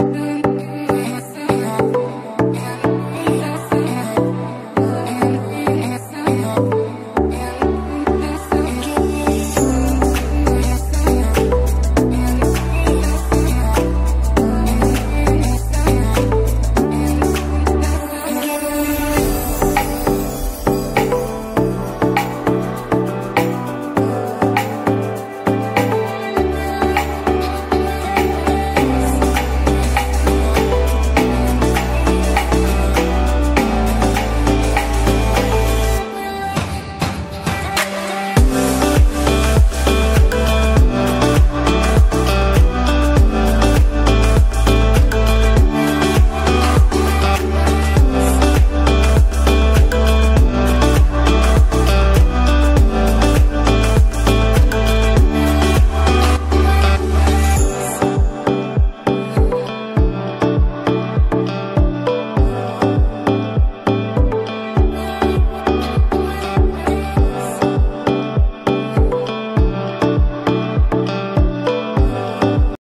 do